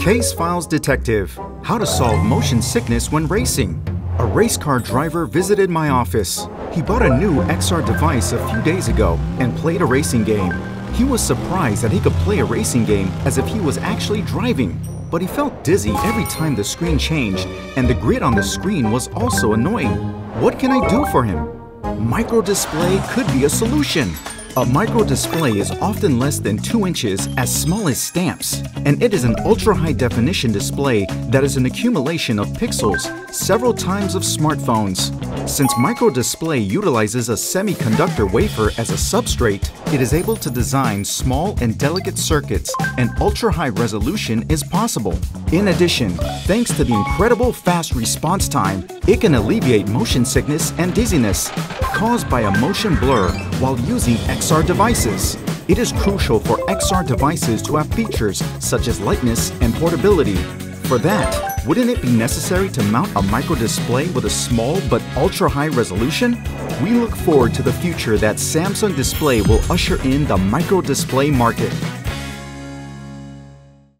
Case Files Detective How to Solve Motion Sickness When Racing. A race car driver visited my office. He bought a new XR device a few days ago and played a racing game. He was surprised that he could play a racing game as if he was actually driving, but he felt dizzy every time the screen changed, and the grid on the screen was also annoying. What can I do for him? Micro display could be a solution. A micro display is often less than 2 inches as small as stamps, and it is an ultra-high definition display that is an accumulation of pixels several times of smartphones. Since micro display utilizes a semiconductor wafer as a substrate, it is able to design small and delicate circuits and ultra-high resolution is possible. In addition, thanks to the incredible fast response time, it can alleviate motion sickness and dizziness caused by a motion blur while using XR devices. It is crucial for XR devices to have features such as lightness and portability. For that, wouldn't it be necessary to mount a micro display with a small but ultra-high resolution? We look forward to the future that Samsung Display will usher in the micro display market.